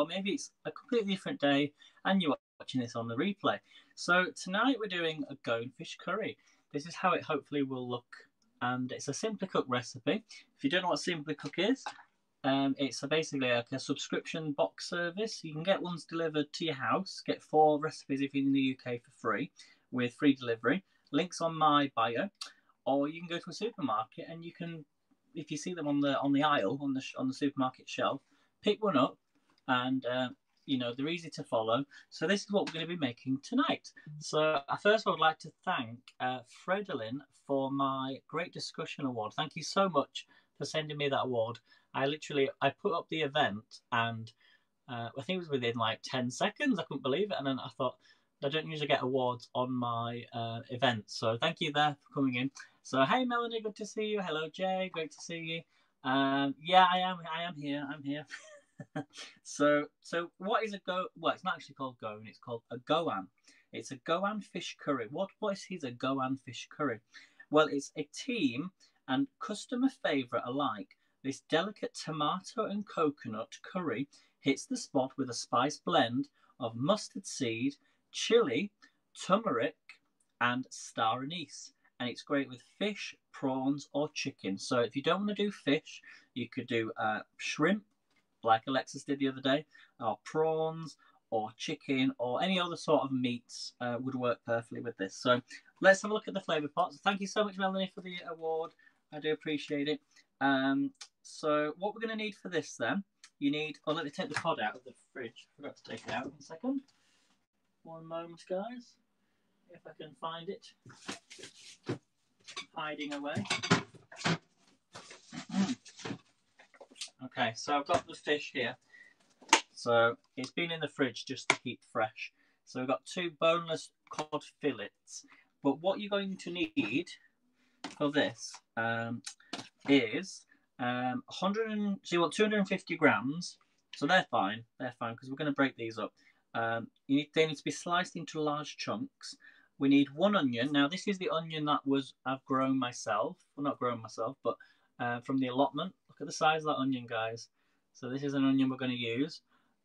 or maybe it's a completely different day and you're watching this on the replay. So tonight we're doing a Goan fish curry. This is how it hopefully will look, and it's a SimplyCook recipe. If you don't know what SimplyCook is, um, it's a basically like a subscription box service. You can get ones delivered to your house. Get four recipes if you're in the UK for free, with free delivery. Links on my bio, or you can go to a supermarket and you can, if you see them on the on the aisle on the on the supermarket shelf, pick one up, and uh, you know they're easy to follow. So this is what we're going to be making tonight. So uh, first, I would like to thank uh, Fredolin for my Great Discussion Award. Thank you so much for sending me that award. I literally I put up the event and uh, I think it was within like ten seconds. I couldn't believe it, and then I thought I don't usually get awards on my uh, events, so thank you there for coming in. So hey Melanie, good to see you. Hello Jay, great to see you. Um, yeah, I am. I am here. I'm here. so so what is a go? Well, it's not actually called goan. It's called a goan. It's a goan fish curry. What what is a goan fish curry? Well, it's a team and customer favorite alike this delicate tomato and coconut curry hits the spot with a spice blend of mustard seed, chili, turmeric, and star anise. And it's great with fish, prawns, or chicken. So if you don't want to do fish, you could do uh, shrimp, like Alexis did the other day, or prawns, or chicken, or any other sort of meats uh, would work perfectly with this. So let's have a look at the flavour pots. Thank you so much, Melanie, for the award. I do appreciate it. Um, so what we're going to need for this then, you need, oh let me take the pod out of the fridge. I forgot to take it out in a second. One moment guys, if I can find it. Hiding away. Okay, so I've got the fish here. So it's been in the fridge just to keep fresh. So we've got two boneless cod fillets. But what you're going to need for this um, is um, 100 and, so you want 250 grams. So they're fine. They're fine because we're going to break these up. Um, you need, they need to be sliced into large chunks. We need one onion. Now this is the onion that was I've grown myself. Well, not grown myself, but uh, from the allotment. Look at the size of that onion, guys. So this is an onion we're going to use.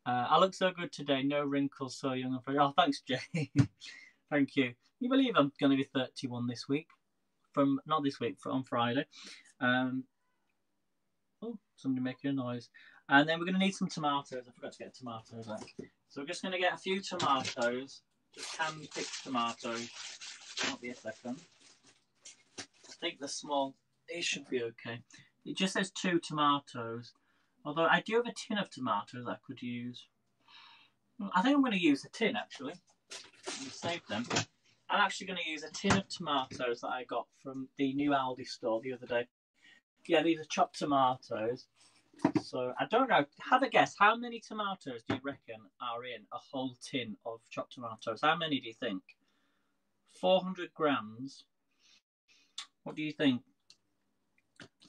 Uh, I look so good today. No wrinkles, so young and fresh. Oh, thanks, Jay. Thank you. You believe I'm going to be 31 this week? From not this week, on Friday. Um, oh, somebody making a noise. And then we're going to need some tomatoes. I forgot to get tomatoes out. So we're just going to get a few tomatoes. Just hand-picked tomatoes. Might be a second. I think the small, it should be okay. It just says two tomatoes. Although I do have a tin of tomatoes I could use. I think I'm going to use a tin actually. Save them. I'm actually going to use a tin of tomatoes that I got from the new Aldi store the other day. Yeah, these are chopped tomatoes. So I don't know. Have a guess. How many tomatoes do you reckon are in a whole tin of chopped tomatoes? How many do you think? 400 grams. What do you think?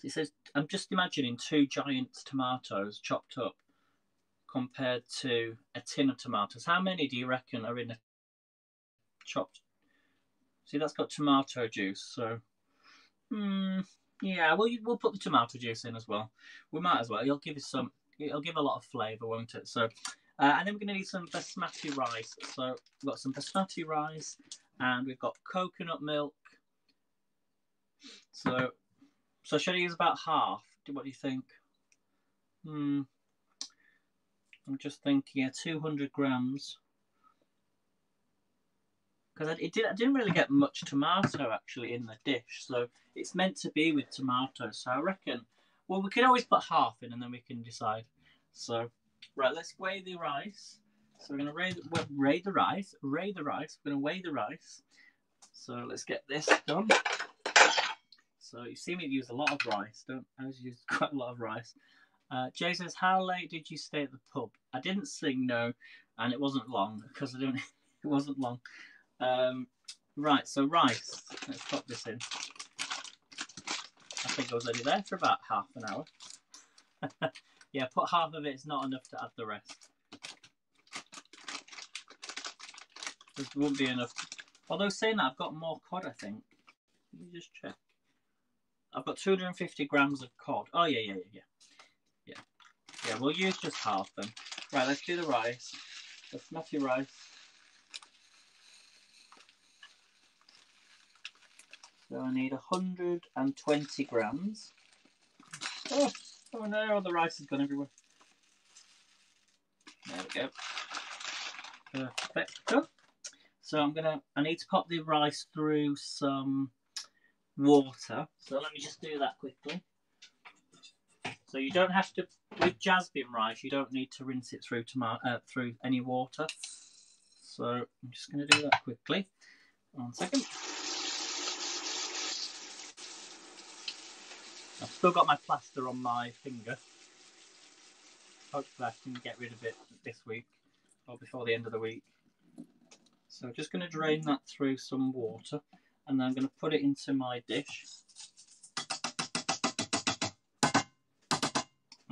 It says, I'm just imagining two giant tomatoes chopped up compared to a tin of tomatoes. How many do you reckon are in a chopped? See, that's got tomato juice. So, hmm, yeah, well, we'll put the tomato juice in as well. We might as well. It'll give us some. It'll give a lot of flavour, won't it? So, uh, and then we're going to need some basmati rice. So we've got some basmati rice, and we've got coconut milk. So, so should I use about half? What do you think? Hmm. I'm just thinking, yeah, 200 grams. Because I, did, I didn't really get much tomato actually in the dish, so it's meant to be with tomato. So I reckon, well, we can always put half in and then we can decide. So, right, let's weigh the rice. So we're going to weigh, weigh the rice, weigh the rice. We're going to weigh the rice. So let's get this done. So you see me use a lot of rice. Don't I use quite a lot of rice. Uh, Jay says, "How late did you stay at the pub?" I didn't sing no, and it wasn't long because I didn't. It wasn't long. Um, right, so rice. Let's pop this in. I think I was only there for about half an hour. yeah, put half of it. It's not enough to add the rest. There won't be enough. Although saying that, I've got more cod. I think. Let me just check. I've got 250 grams of cod. Oh yeah, yeah, yeah, yeah. Yeah, yeah. We'll use just half them. Right, let's do the rice. The Basmati rice. So I need 120 grams. Oh, oh no, the rice has gone everywhere. There we go. Perfecto. So I'm gonna, I need to pop the rice through some water. So let me just do that quickly. So you don't have to, with jasmine rice, you don't need to rinse it through tomato, uh, through any water. So I'm just going to do that quickly. One second. I've still got my plaster on my finger. Hopefully I can get rid of it this week or before the end of the week. So I'm just going to drain that through some water and I'm going to put it into my dish.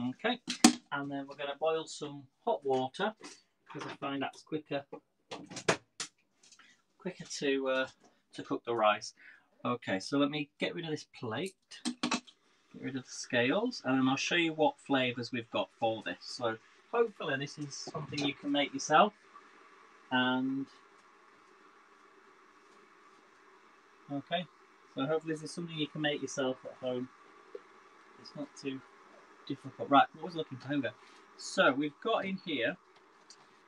Okay, and then we're going to boil some hot water because I find that's quicker quicker to uh, to cook the rice. Okay, so let me get rid of this plate, get rid of the scales, and then I'll show you what flavours we've got for this. So hopefully this is something you can make yourself, and okay, so hopefully this is something you can make yourself at home. It's not too difficult. Right, what was looking for? Here So we've got in here,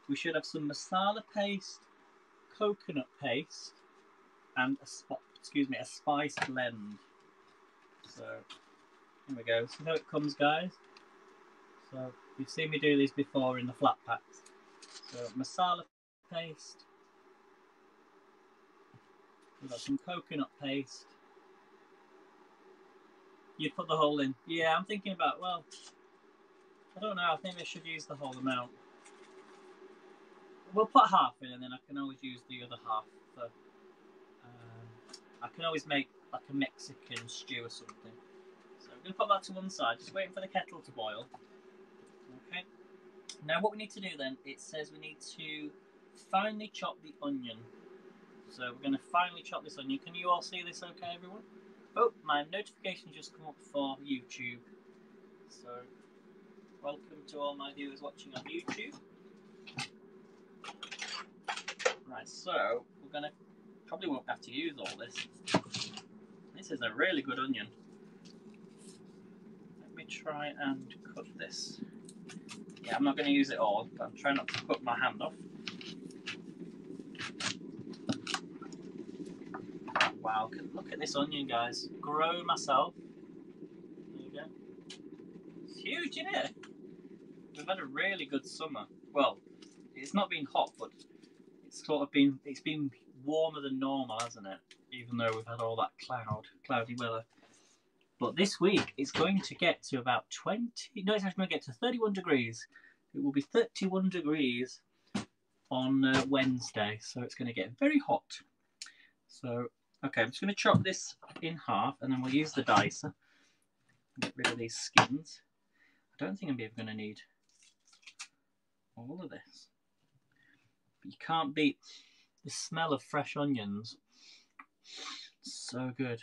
we should have some masala paste, coconut paste, and a spot, excuse me, a spice blend. So here we go. So how it comes, guys. So you've seen me do these before in the flat packs. So masala paste. We've got some coconut paste you put the whole in. Yeah, I'm thinking about, well, I don't know, I think I should use the whole amount. We'll put half in and then I can always use the other half for, um, I can always make like a Mexican stew or something. So I'm going to put that to one side, just waiting for the kettle to boil. Okay. Now what we need to do then, it says we need to finely chop the onion. So we're going to finally chop this onion. Can you all see this okay, everyone? Oh, my notification just come up for YouTube. So, welcome to all my viewers watching on YouTube. Right, so we're gonna probably won't have to use all this. This is a really good onion. Let me try and cut this. Yeah, I'm not going to use it all, but I'm trying not to cut my hand off. Wow, look at this onion, guys. Grow myself. There you go. It's huge, isn't it? We've had a really good summer. Well, it's not been hot, but it's sort of been it's been warmer than normal, hasn't it? Even though we've had all that cloud, cloudy weather. But this week it's going to get to about 20. No, it's actually going to get to 31 degrees. It will be 31 degrees on uh, Wednesday, so it's going to get very hot. So Okay, I'm just going to chop this in half and then we'll use the dicer. Get rid of these skins. I don't think I'm ever going to need all of this. But you can't beat the smell of fresh onions. So good.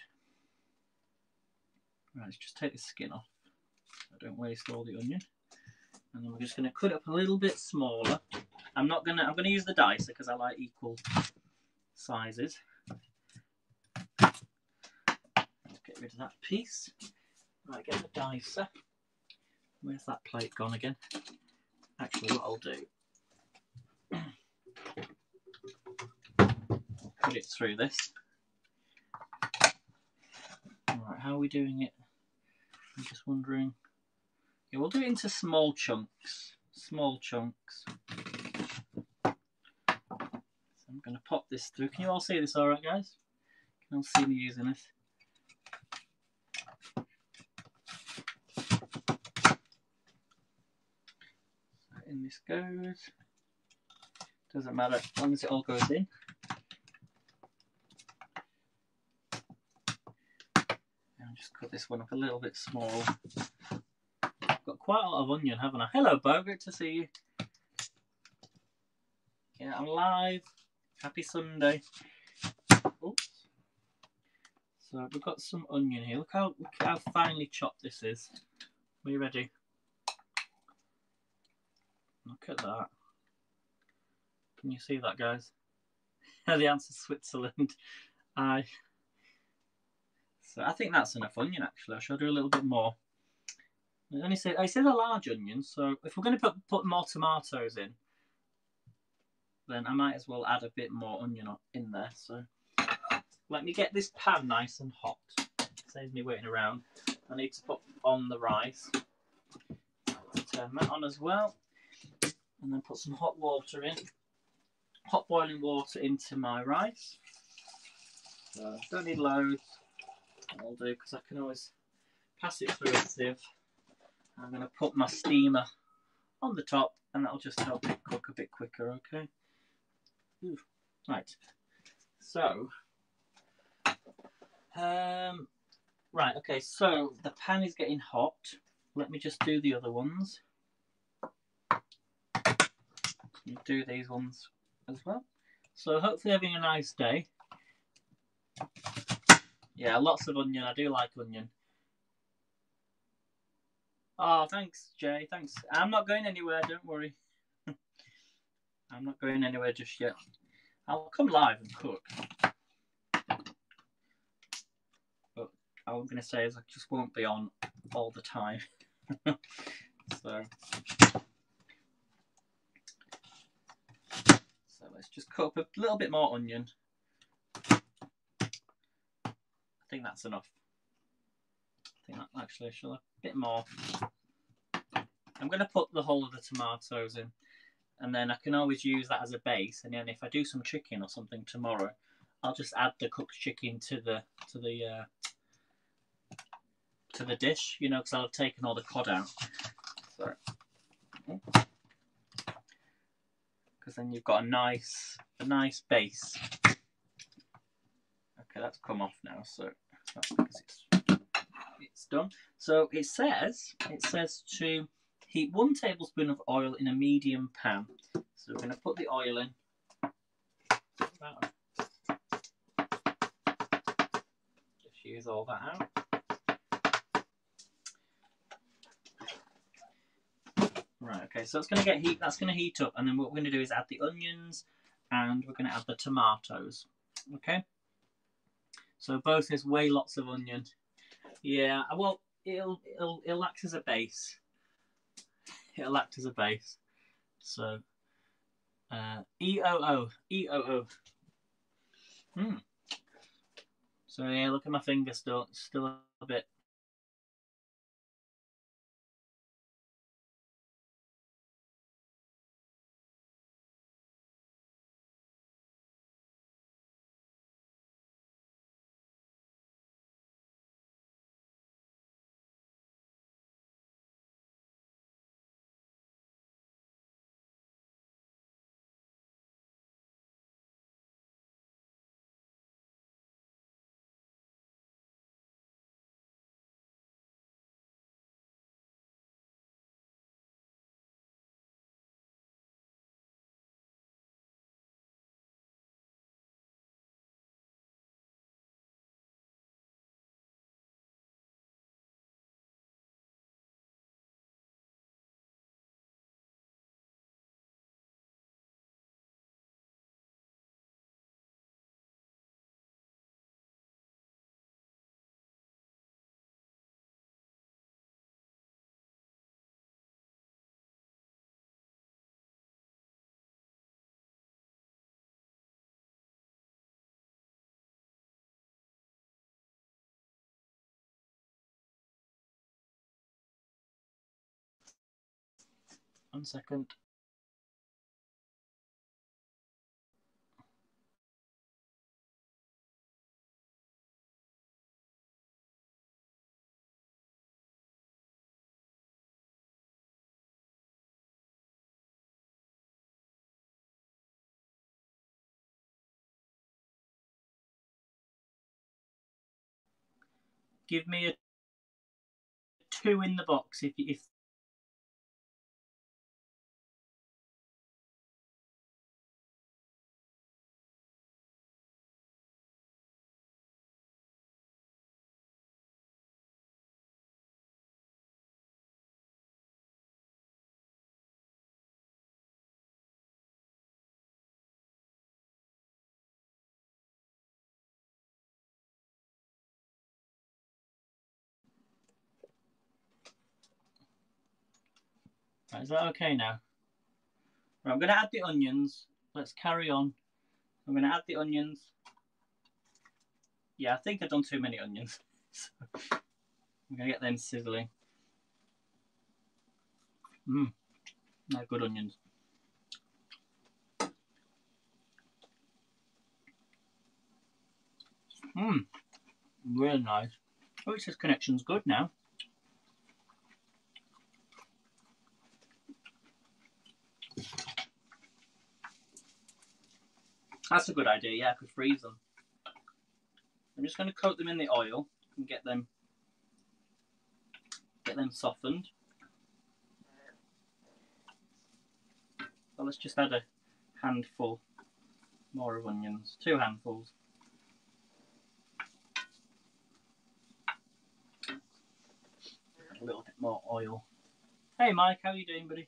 Right, let's just take the skin off. I don't waste all the onion. And then we're just going to cut it up a little bit smaller. I'm not going to, I'm going to use the dicer because I like equal sizes. get rid of that piece. Right, get the dicer. Where's that plate gone again? Actually, what I'll do, put it through this. Alright, how are we doing it? I'm just wondering. Yeah, we'll do it into small chunks. Small chunks. So I'm going to pop this through. Can you all see this alright, guys? Can you all see me using this? In this goes. Doesn't matter as long as it all goes in. And just cut this one up a little bit small. Got quite a lot of onion, haven't I? Hello, Bo. Good to see you. Yeah, I'm live. Happy Sunday. Oops. So we've got some onion here. Look how look how finely chopped this is. Are you ready? Look at that. Can you see that, guys? the answer Switzerland. I. So I think that's enough onion. Actually, I should do a little bit more. It only said I said a large onion, so if we're going to put put more tomatoes in, then I might as well add a bit more onion in there. So let me get this pan nice and hot. Saves me waiting around. I need to put on the rice. Turn that on as well, and then put some hot water in. Hot boiling water into my rice. So don't need loads. I'll do because I can always pass it through a sieve. I'm going to put my steamer on the top and that'll just help it cook a bit quicker, okay? Ooh, right, so, um, right, okay, so the pan is getting hot. Let me just do the other ones. Do these ones as well. So hopefully having a nice day. Yeah, lots of onion. I do like onion. Oh, thanks, Jay. Thanks. I'm not going anywhere. Don't worry. I'm not going anywhere just yet. I'll come live and cook. But all I'm going to say is I just won't be on all the time. so. So let's just cut up a little bit more onion. I think that's enough. I think that actually should a bit more. I'm going to put the whole of the tomatoes in and then I can always use that as a base and then if I do some chicken or something tomorrow I'll just add the cooked chicken to the to the uh, to the dish you know because I'll have taken all the cod out so because then you've got a nice a nice base okay that's come off now so that's because it's it's done. So it says, it says to heat one tablespoon of oil in a medium pan. So we're going to put the oil in. Just use all that out. Right, okay, so it's going to get heat, that's going to heat up, and then what we're going to do is add the onions, and we're going to add the tomatoes, okay? So both is way lots of onion, yeah, well, it'll it'll it'll act as a base. It'll act as a base. So, uh, E O O E O O. Hmm. So yeah, look at my finger still still a bit One second. Give me a two in the box if if is that okay now? Right, I'm going to add the onions. Let's carry on. I'm going to add the onions. Yeah, I think I've done too many onions. So I'm going to get them sizzling. Mmm, they're good onions. Mmm, really nice. Oh, it says connection's good now. That's a good idea, yeah, I could freeze them. I'm just going to coat them in the oil and get them get them softened. So let's just add a handful more of onions, two handfuls. A little bit more oil. Hey Mike, how are you doing buddy?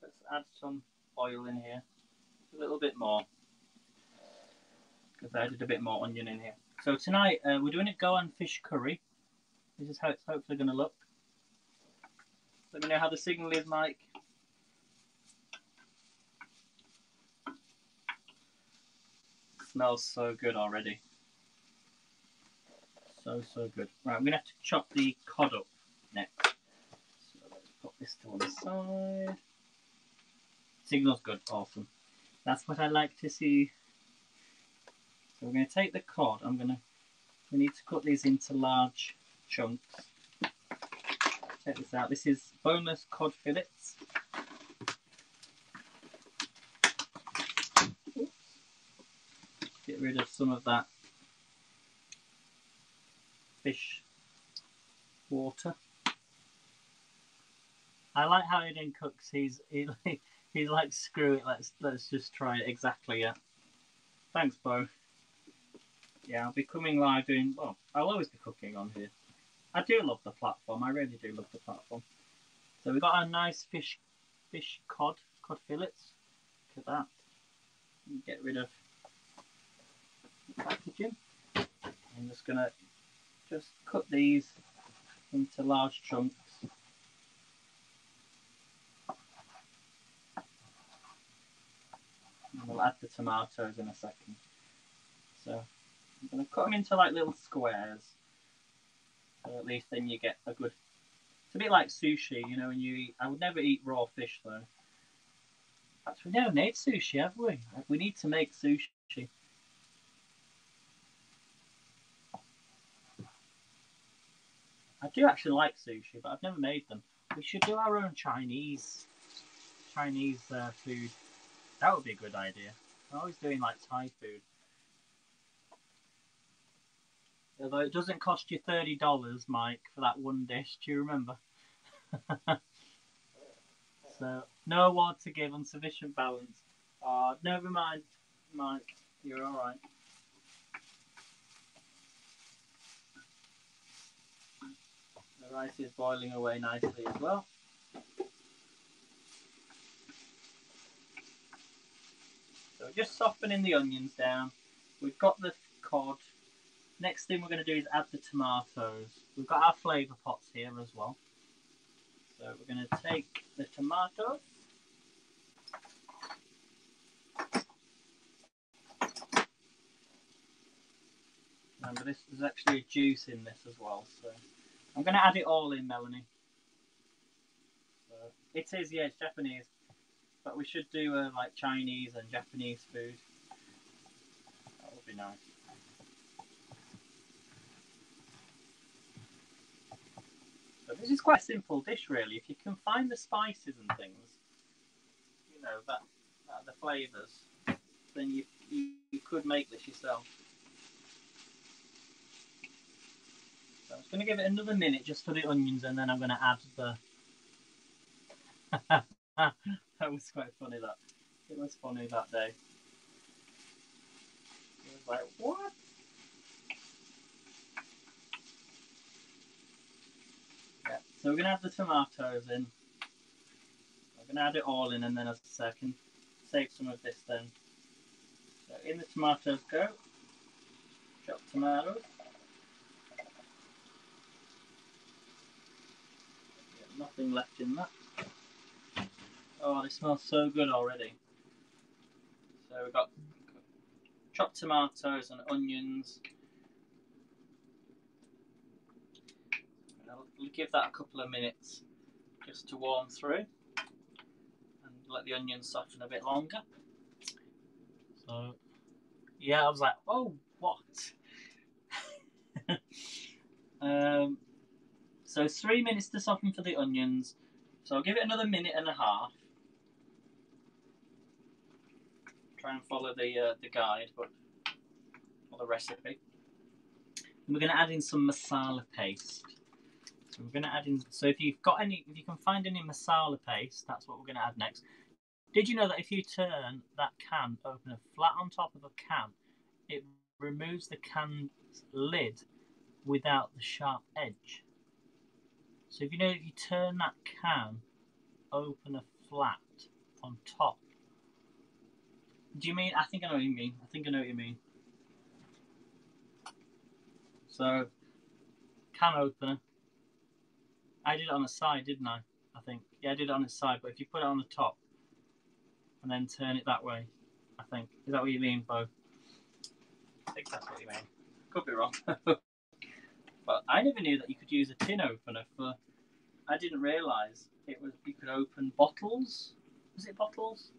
Let's add some oil in here. A little bit more. Because I added a bit more onion in here. So tonight uh, we're doing a Goan fish curry. This is how it's hopefully going to look. Let me know how the signal is, Mike. smells so good already. So, so good. Right, I'm going to have to chop the cod up next. So let's put this to one side. Signal's good, awesome. That's what I like to see. We're going to take the cod. I'm going to, we need to cut these into large chunks. Check this out. This is boneless cod fillets. Get rid of some of that fish water. I like how Aiden cooks. He's he, he's like screw it. Let's let's just try it exactly. Yeah. Thanks, Bo. Yeah, I'll be coming live doing. Well, I'll always be cooking on here. I do love the platform. I really do love the platform. So we've got our nice fish, fish cod, cod fillets. Look at that. Get rid of packaging. I'm just gonna just cut these into large chunks. We'll add the tomatoes in a second. So I'm gonna cut them into like little squares. So at least then you get a good. It's a bit like sushi, you know. When you eat, I would never eat raw fish though. Actually, we never made sushi, have we? We need to make sushi. I do actually like sushi, but I've never made them. We should do our own Chinese Chinese uh, food. That would be a good idea. I'm always doing like Thai food. Although it doesn't cost you thirty dollars, Mike, for that one dish. Do you remember? so no award to give, on sufficient balance. Uh, never mind, Mike. You're all right. The rice is boiling away nicely as well. So just softening the onions down. We've got the cod. Next thing we're going to do is add the tomatoes. We've got our flavour pots here as well. So we're going to take the tomatoes. Remember this, there's actually a juice in this as well, so I'm going to add it all in, Melanie. So, it is, yeah, it's Japanese. But we should do uh, like Chinese and Japanese food. That would be nice. So this is quite a simple dish, really. If you can find the spices and things, you know, that, that the flavours, then you, you, you could make this yourself. I'm just going to give it another minute just for the onions and then I'm going to add the... that was quite funny that. It was funny that day. It was like, what? Yeah, so we're going to add the tomatoes in. I'm going to add it all in and then as a second, save some of this then. So in the tomatoes go. Chopped tomatoes. nothing left in that. Oh, they smell so good already. So we've got chopped tomatoes and onions. I'll give that a couple of minutes just to warm through and let the onions soften a bit longer. So, yeah, I was like, oh, what? um, so three minutes to soften for the onions. So I'll give it another minute and a half. Try and follow the uh, the guide, but or the recipe. And we're going to add in some masala paste. So we're going to add in. So if you've got any, if you can find any masala paste, that's what we're going to add next. Did you know that if you turn that can, open a flat on top of a can, it removes the can's lid without the sharp edge? So if you know if you turn that can open a flat on top. Do you mean I think I know what you mean. I think I know what you mean. So can opener. I did it on the side, didn't I? I think. Yeah, I did it on the side, but if you put it on the top and then turn it that way, I think. Is that what you mean, Bo? I think that's what you mean. Could be wrong. but I never knew that you could use a tin opener for I didn't realise it was you could open bottles. Was it bottles?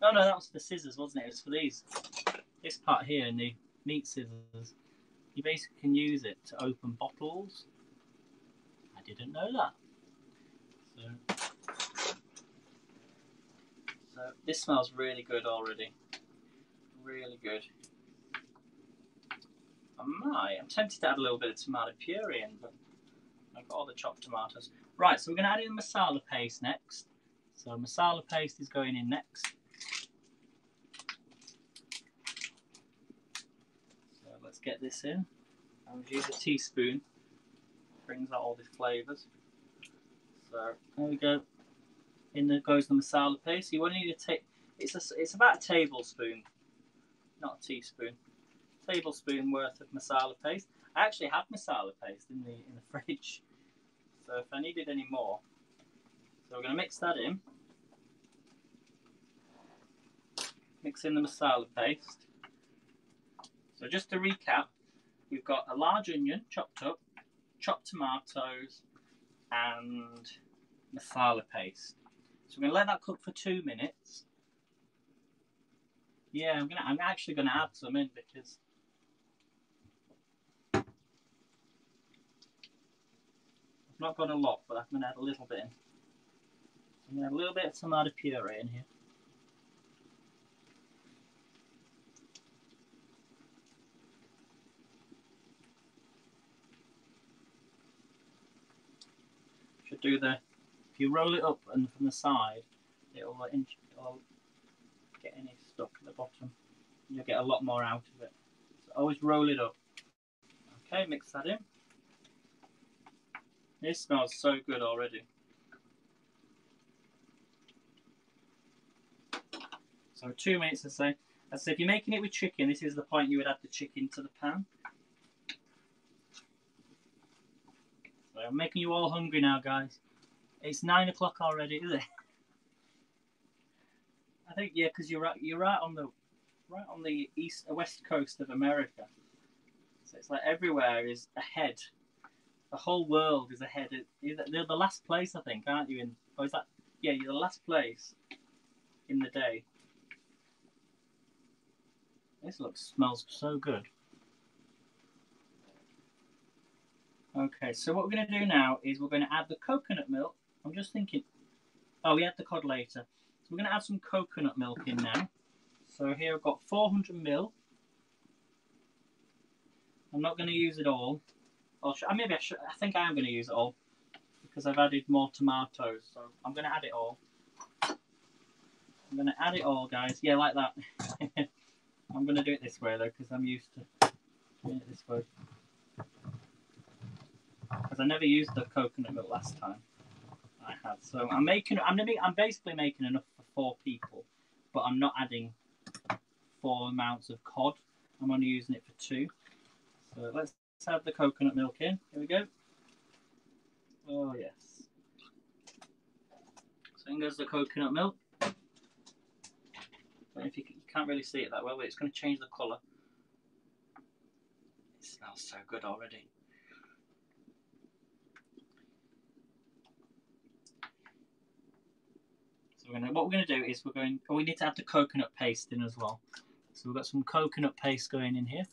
No, no, that was for scissors, wasn't it? It was for these. This part here in the meat scissors. You basically can use it to open bottles. Didn't know that. So, so this smells really good already. Really good. I might. I'm tempted to add a little bit of tomato puree in, but I've got all the chopped tomatoes. Right, so we're going to add in the masala paste next. So masala paste is going in next. So let's get this in. And use a teaspoon. Brings out all the flavours. So there we go. In there goes the masala paste. You want to need to take. It's a, it's about a tablespoon, not a teaspoon. Tablespoon worth of masala paste. I actually have masala paste in the in the fridge. So if I needed any more, so we're going to mix that in. Mix in the masala paste. So just to recap, we've got a large onion chopped up, chopped tomatoes, and masala paste. So we're going to let that cook for two minutes. Yeah, I'm gonna. I'm actually gonna add some in because I've not got a lot, but I'm going to add a little bit in. I'm going to add a little bit of tomato puree in here. Do the, if you roll it up and from the side, it'll, it'll get any stuck at the bottom. You'll get a lot more out of it. So always roll it up. Okay, mix that in. It smells so good already. So two minutes, I say. I if you're making it with chicken, this is the point you would add the chicken to the pan. I'm making you all hungry now, guys. It's nine o'clock already, is it? I think yeah, because you're right. You're right on the right on the east, uh, west coast of America. So it's like everywhere is ahead the whole world is ahead. You're the last place, I think, aren't you? In or is that? Yeah, you're the last place in the day. This looks smells so good. Okay, so what we're going to do now is we're going to add the coconut milk. I'm just thinking. Oh, we add the cod later. So we're going to add some coconut milk in now. So here I've got 400 mil. I'm not going to use it all. Or should, uh, maybe I should. I think I am going to use it all because I've added more tomatoes. So I'm going to add it all. I'm going to add it all, guys. Yeah, like that. I'm going to do it this way though because I'm used to doing it this way. Because I never used the coconut milk last time. I had. So I'm making. I'm I'm basically making enough for four people, but I'm not adding four amounts of cod. I'm only using it for two. So let's add the coconut milk in. Here we go. Oh, yes. So in goes the coconut milk. don't if you, you can't really see it that well, but it's going to change the colour. It smells so good already. We're gonna, what we're going to do is we're going, oh, we need to add the coconut paste in as well. So we've got some coconut paste going in here.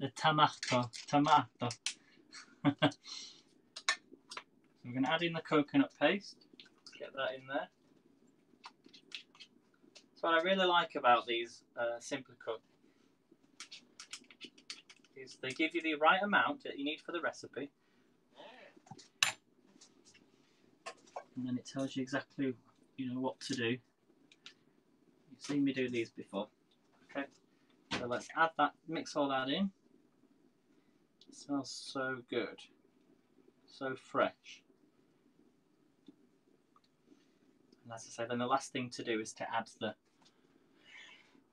The tomato, tomato. so we're going to add in the coconut paste. Get that in there. So what I really like about these uh, Cook is they give you the right amount that you need for the recipe. And then it tells you exactly you know what to do. You've seen me do these before. Okay, so let's add that, mix all that in. It smells so good, so fresh. And as I say, then the last thing to do is to add the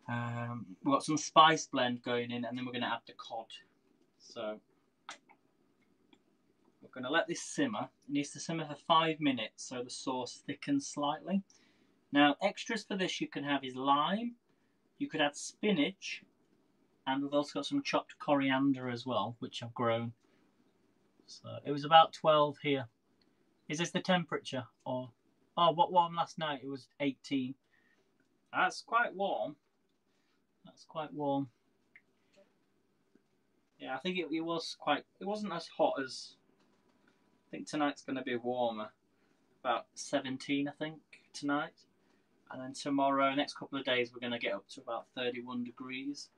um, we've got some spice blend going in and then we're going to add the cod. So going to let this simmer. It needs to simmer for five minutes so the sauce thickens slightly. Now extras for this you can have is lime, you could add spinach and we've also got some chopped coriander as well which I've grown. So it was about 12 here. Is this the temperature or oh what warm last night it was 18. That's quite warm. That's quite warm. Yeah, I think it, it was quite. It wasn't as hot as. I think tonight's going to be warmer. About 17, I think, tonight. And then tomorrow, next couple of days, we're going to get up to about 31 degrees.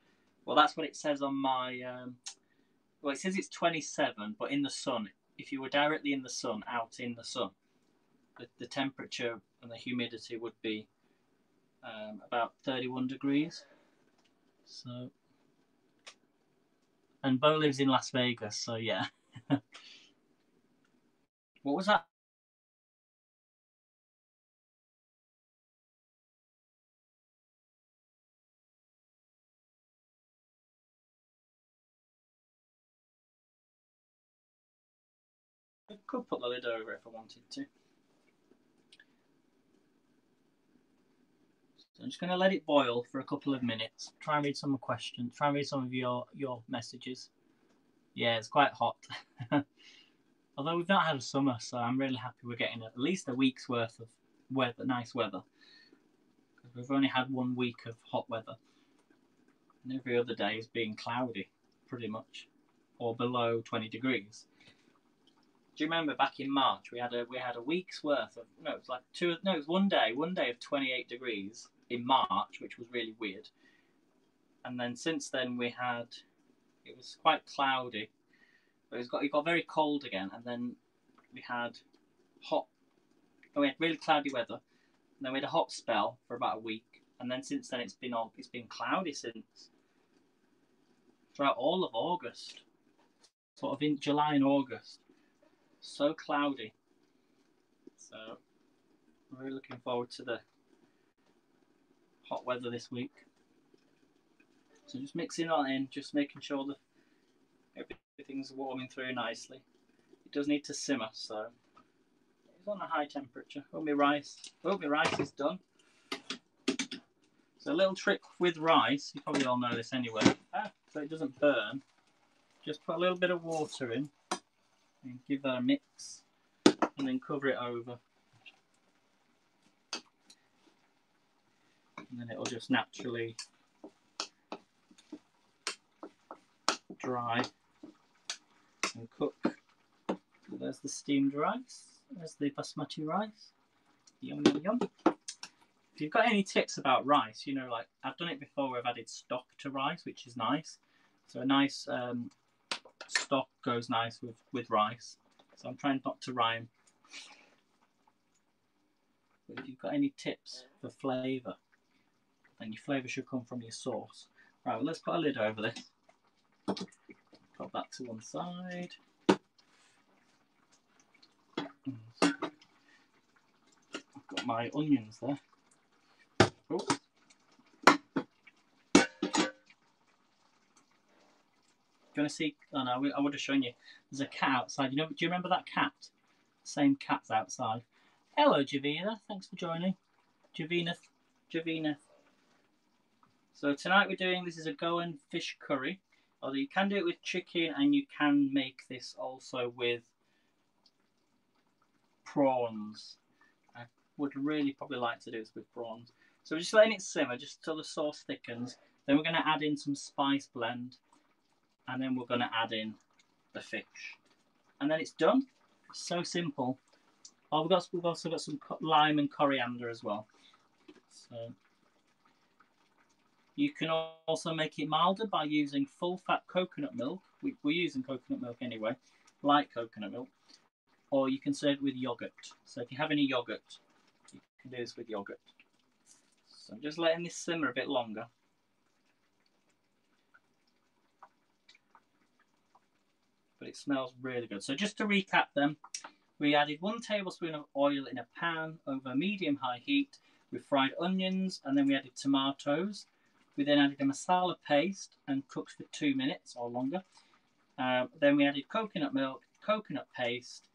Well, that's what it says on my. Um, well, it says it's 27, but in the sun, if you were directly in the sun, out in the sun, the, the temperature and the humidity would be um, about 31 degrees. So, and Bo lives in Las Vegas, so yeah. what was that? I could put the lid over if I wanted to. I'm just going to let it boil for a couple of minutes. Try and read some questions. Try and read some of your, your messages. Yeah, it's quite hot. Although we've not had a summer, so I'm really happy we're getting at least a week's worth of weather, nice weather. We've only had one week of hot weather. And every other day is being cloudy, pretty much, or below 20 degrees. Do you remember back in March we had a we had a week's worth of no it was like two no it was one day one day of 28 degrees in March, which was really weird. And then since then we had it was quite cloudy, but it got it got very cold again, and then we had hot. Oh, we had really cloudy weather, and then we had a hot spell for about a week, and then since then it's been all it's been cloudy since throughout all of August, sort of in July and August, so cloudy. So I'm really looking forward to the hot weather this week. So just mixing that in, just making sure that everything's warming through nicely. It does need to simmer, so it's on a high temperature. Oh, my rice. Oh, my rice is done. So a little trick with rice, you probably all know this anyway, ah, so it doesn't burn. Just put a little bit of water in and give that a mix and then cover it over. and then it'll just naturally dry and cook. So there's the steamed rice, there's the basmati rice. Yum yum yum. If you've got any tips about rice, you know, like I've done it before where I've added stock to rice, which is nice. So a nice um, stock goes nice with, with rice. So I'm trying not to rhyme. But if you've got any tips for flavour, then your flavour should come from your sauce. Right, well, let's put a lid over this. Put that to one side. I've got my onions there. Oh. Do you want to see? Oh no, I would have shown you. There's a cat outside. You know? Do you remember that cat? Same cat's outside. Hello, Javina. Thanks for joining. Javina, Javina. So tonight we're doing this is a Goan fish curry. Although you can do it with chicken and you can make this also with prawns. I would really probably like to do this with prawns. So we're just letting it simmer just till the sauce thickens. Then we're going to add in some spice blend and then we're going to add in the fish. And then it's done. So simple. Oh, we've, got, we've also got some lime and coriander as well. So you can also make it milder by using full fat coconut milk. We, are using coconut milk anyway, light coconut milk. Or you can serve it with yogurt. So if you have any yogurt, you can do this with yogurt. So I'm just letting this simmer a bit longer. But it smells really good. So just to recap them, we added one tablespoon of oil in a pan over medium-high heat. We fried onions and then we added tomatoes. We then added a masala paste and cooked for two minutes or longer. Uh, then we added coconut milk, coconut paste,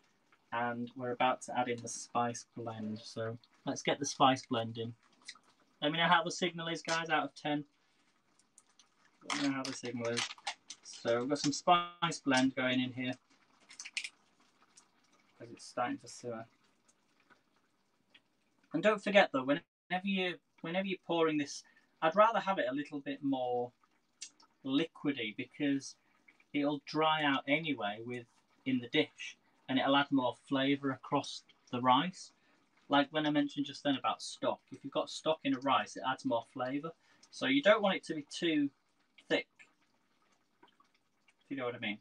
and we're about to add in the spice blend. So let's get the spice blend in. Let me know how the signal is, guys, out of 10. Let me know how the signal is. So we've got some spice blend going in here because it's starting to simmer. And don't forget though, whenever you whenever you're pouring this, I'd rather have it a little bit more liquidy because it'll dry out anyway with in the dish and it'll add more flavour across the rice. Like when I mentioned just then about stock, if you've got stock in a rice, it adds more flavour. So you don't want it to be too thick. If you know what I mean.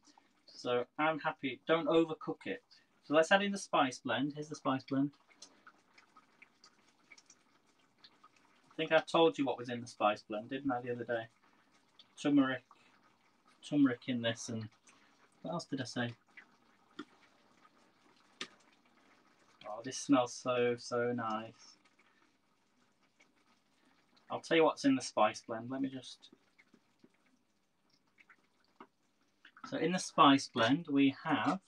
So I'm happy. Don't overcook it. So let's add in the spice blend. Here's the spice blend. Think I told you what was in the spice blend, didn't I, the other day? Turmeric, turmeric in this, and what else did I say? Oh, this smells so, so nice. I'll tell you what's in the spice blend. Let me just... So in the spice blend, we have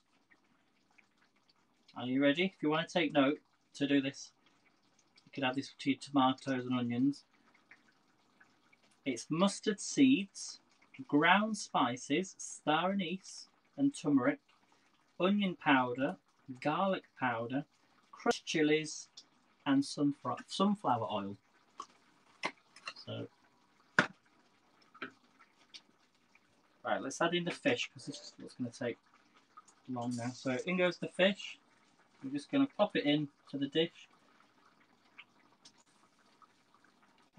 are you ready? If you want to take note to do this, you can add this to your tomatoes and onions. It's mustard seeds, ground spices, star anise and turmeric, onion powder, garlic powder, crushed chilies, and sunflower oil. So, right, let's add in the fish because this is what's going to take long now. So in goes the fish. We're just going to pop it in to the dish.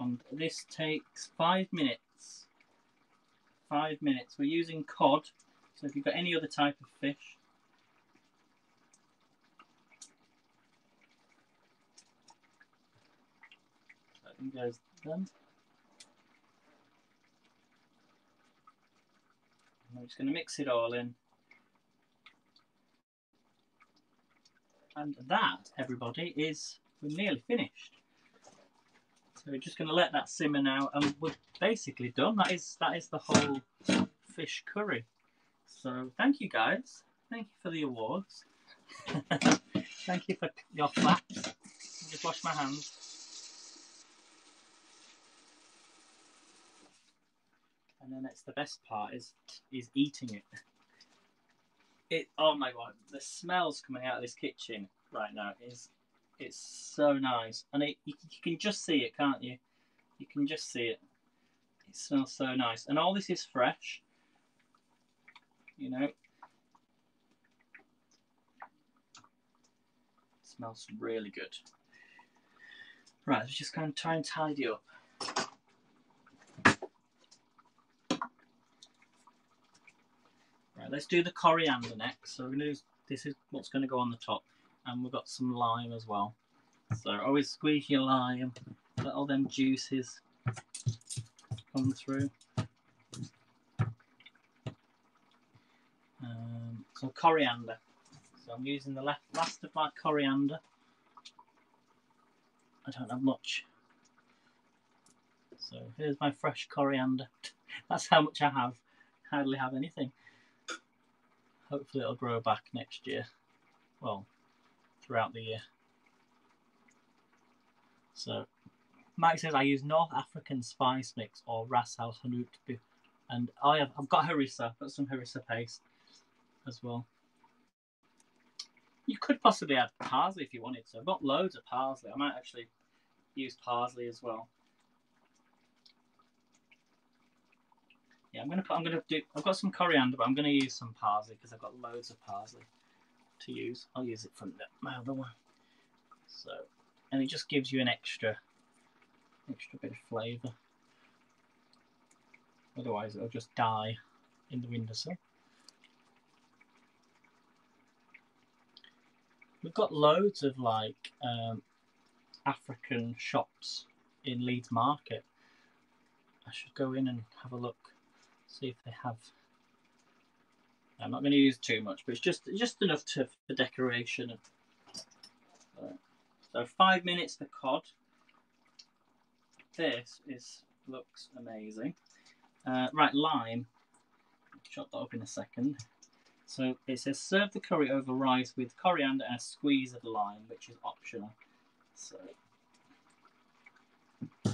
And this takes five minutes. Five minutes. We're using cod, so if you've got any other type of fish, think there's done. I'm just going to mix it all in. And that, everybody, is we're nearly finished. So we're just going to let that simmer now, and we're basically done. That is that is the whole fish curry. So thank you guys. Thank you for the awards. thank you for your flaps. Just wash my hands. And then it's the best part is is eating it it oh my god the smells coming out of this kitchen right now is it's so nice. And it, you, you can just see it can't you? You can just see it. It smells so nice. And all this is fresh. You know? Smells really good. Right let's just kind of try and tidy up. Right, let's do the coriander next. So we're gonna do, this is what's going to go on the top, and we've got some lime as well. So always squeeze your lime, let all them juices come through. Um, some coriander. So I'm using the last, last of my coriander. I don't have much. So here's my fresh coriander. That's how much I have. Hardly have anything hopefully it'll grow back next year. Well, throughout the year. So Mike says I use North African spice mix or Ras el Hanout, and I have I've got harissa, got some harissa paste as well. You could possibly add parsley if you wanted to. I've got loads of parsley. I might actually use parsley as well. Yeah, I'm gonna put. I'm gonna do. I've got some coriander, but I'm gonna use some parsley because I've got loads of parsley to use. I'll use it from my other one. So, and it just gives you an extra, extra bit of flavour. Otherwise, it'll just die in the windowsill. We've got loads of like um, African shops in Leeds Market. I should go in and have a look, see if they have. I'm not going to use too much, but it's just just enough to for decoration. So five minutes for cod. This is looks amazing. Uh, right, lime. Chop that up in a second. So it says serve the curry over rice with coriander and a squeeze of lime, which is optional. So, so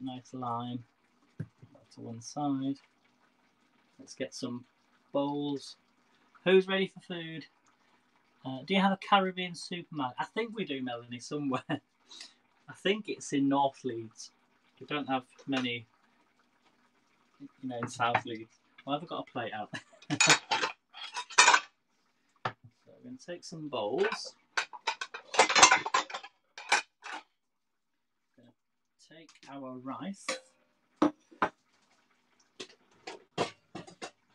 nice lime to one side. Let's get some bowls. Who's ready for food? Uh, do you have a Caribbean supermarket? I think we do, Melanie, somewhere. I think it's in North Leeds. We don't have many you know, in South Leeds. Well, I've got a plate out. so we're going to take some bowls. Take our rice.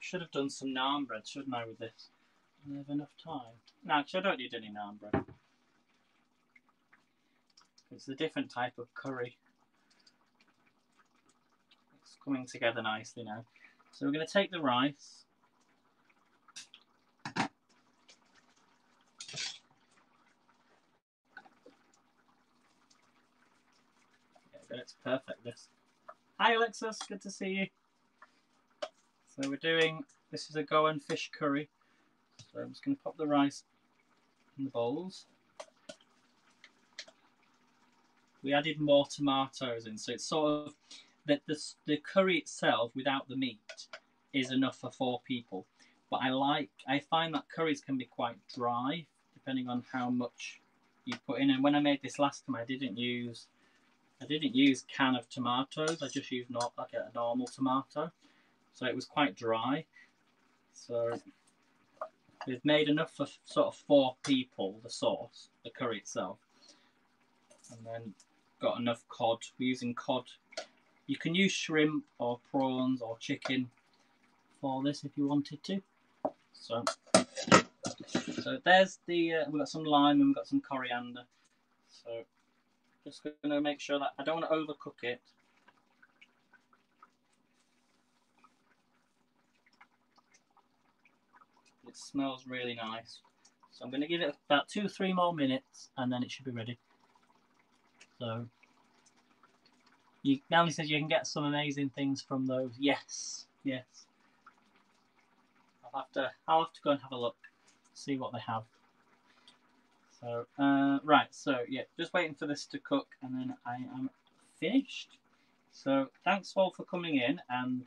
Should have done some naan bread, shouldn't I, with this? I have enough time. No, actually, I don't need any naan bread. It's a different type of curry It's coming together nicely now. So we're going to take the rice. it's perfect this. Hi Alexis, good to see you. So we're doing, this is a Goan fish curry. So I'm just going to pop the rice in the bowls. We added more tomatoes in, so it's sort of that the, the curry itself without the meat is enough for four people. But I like, I find that curries can be quite dry depending on how much you put in. And when I made this last time, I didn't use, I didn't use can of tomatoes. I just used not like a normal tomato, so it was quite dry. So we've made enough for sort of four people. The sauce, the curry itself, and then got enough cod. We're using cod you can use shrimp or prawns or chicken for this if you wanted to. So, so there's the, uh, we've got some lime and we've got some coriander. So just going to make sure that I don't want to overcook it. Smells really nice. So I'm going to give it about two three more minutes and then it should be ready. So you, Melanie says you can get some amazing things from those. Yes, yes. I'll have to. I'll have to go and have a look, see what they have. So uh, right, so yeah, just waiting for this to cook, and then I am finished. So thanks all for coming in and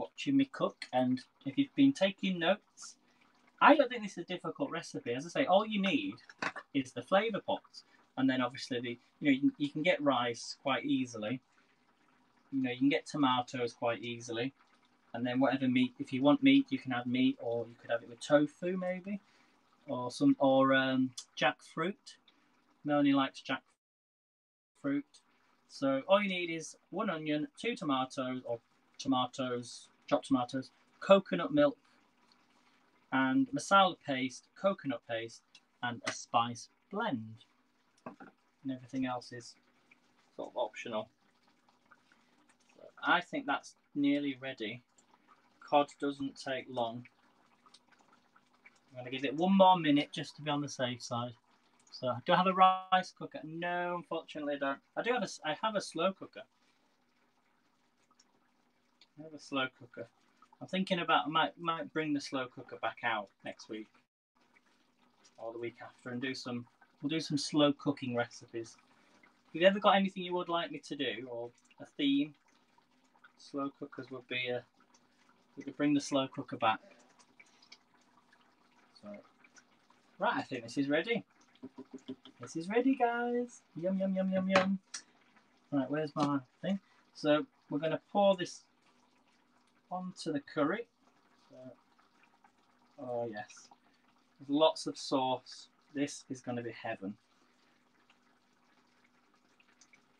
watching me cook. And if you've been taking notes, I don't think this is a difficult recipe. As I say, all you need is the flavour pots and then obviously the you know you, you can get rice quite easily. You know you can get tomatoes quite easily, and then whatever meat. If you want meat, you can add meat, or you could have it with tofu maybe, or some or um, jackfruit. Melanie likes jackfruit. So all you need is one onion, two tomatoes or tomatoes, chopped tomatoes, coconut milk, and masala paste, coconut paste, and a spice blend and everything else is sort of optional. So I think that's nearly ready. Cod doesn't take long. I'm going to give it one more minute just to be on the safe side. So do I have a rice cooker? No, unfortunately I don't. I do have a, I have a slow cooker. I have a slow cooker. I'm thinking about, I might, might bring the slow cooker back out next week or the week after and do some we'll do some slow cooking recipes. If you've ever got anything you would like me to do or a theme? Slow cookers would be a. We could bring the slow cooker back. So, right, I think this is ready. This is ready, guys. Yum yum yum yum yum. Right, where's my thing? So we're going to pour this onto the curry. So, oh yes, There's lots of sauce. This is going to be heaven.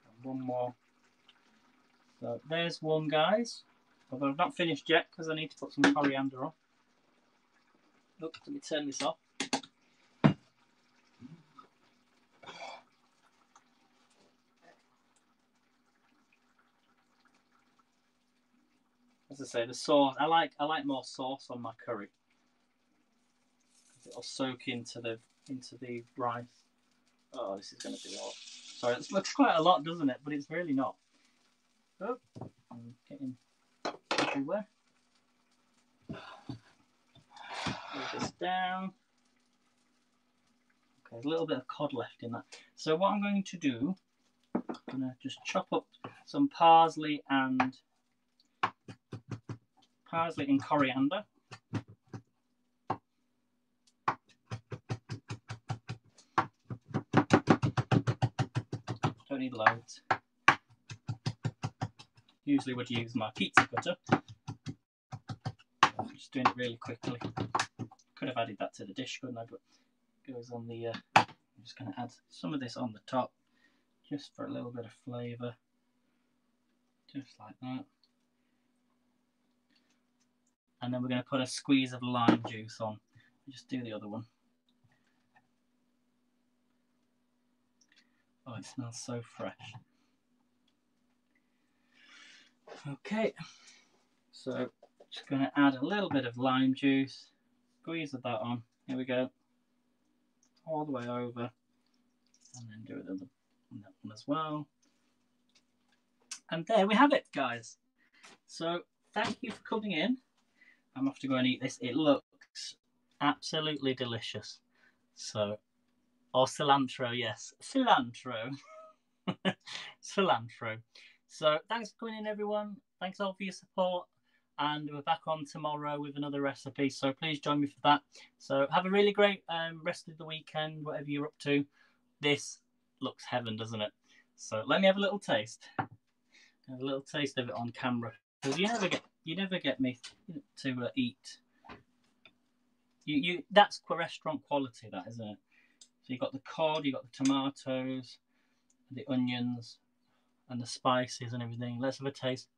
And one more. So there's one, guys. Although I've not finished yet because I need to put some coriander on. Look, let me turn this off. I say, the sauce. I like I like more sauce on my curry. It'll soak into the into the rice. Oh, this is going to be all. Sorry, it looks quite a lot, doesn't it? But it's really not. Oh, I'm getting everywhere. Move this down. Okay, there's a little bit of cod left in that. So what I'm going to do, I'm going to just chop up some parsley and parsley and coriander. Don't need loads. Usually would use my pizza cutter. I'm just doing it really quickly. Could have added that to the dish, couldn't I? But it goes on the. Uh, I'm just going to add some of this on the top, just for a little bit of flavour. Just like that and then we're going to put a squeeze of lime juice on. Just do the other one. Oh, it smells so fresh. Okay, so just going to add a little bit of lime juice, squeeze of that on. Here we go, all the way over, and then do it on that one as well. And there we have it, guys. So thank you for coming in. I'm off to go and eat this. It looks absolutely delicious. So, or cilantro, yes, cilantro, cilantro. So, thanks for coming in, everyone. Thanks all for your support, and we're back on tomorrow with another recipe. So please join me for that. So have a really great um, rest of the weekend, whatever you're up to. This looks heaven, doesn't it? So let me have a little taste. Have a little taste of it on camera because you never get you never get me to uh, eat. You you that's restaurant quality, that isn't it? So you got the cod, you've got the tomatoes, the onions, and the spices and everything. Let's have a taste.